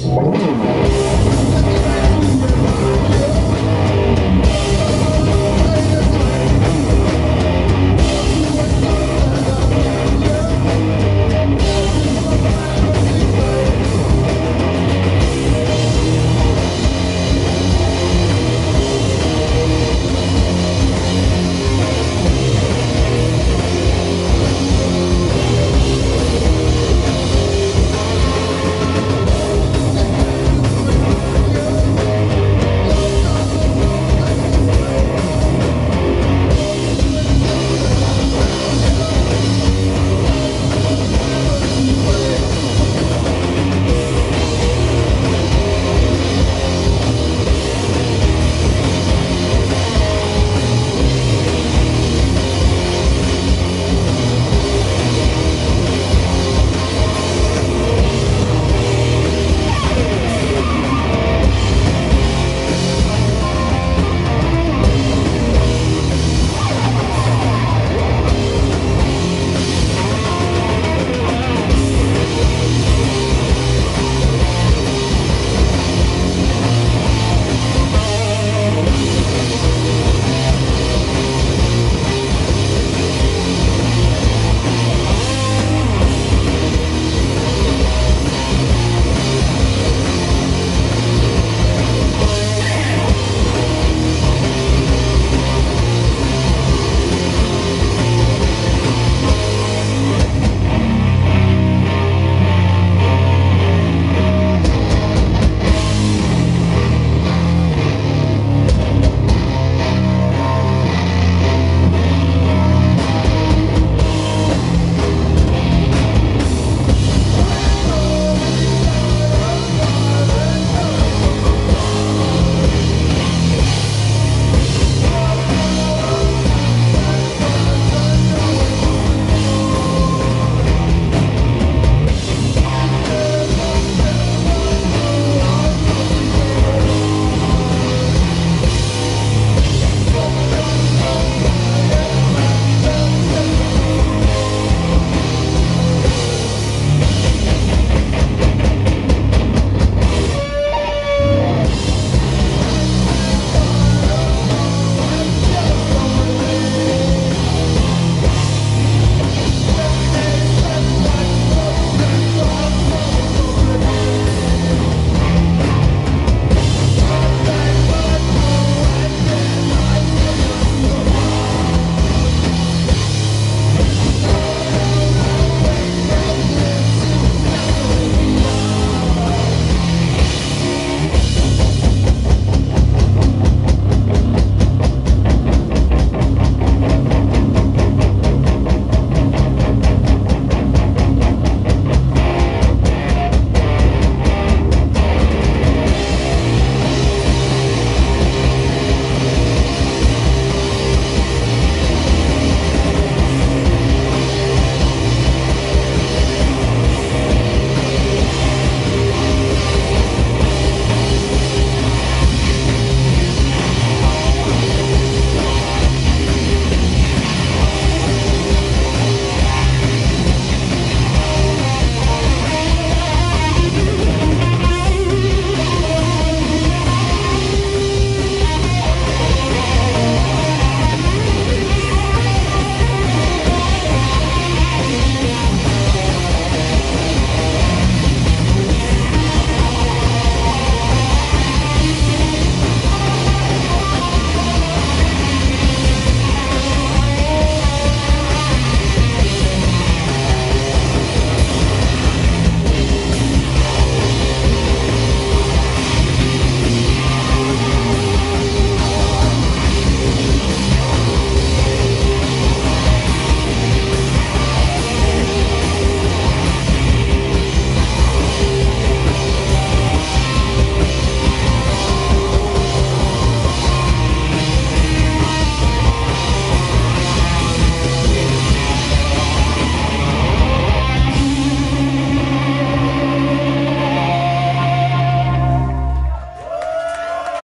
Hum.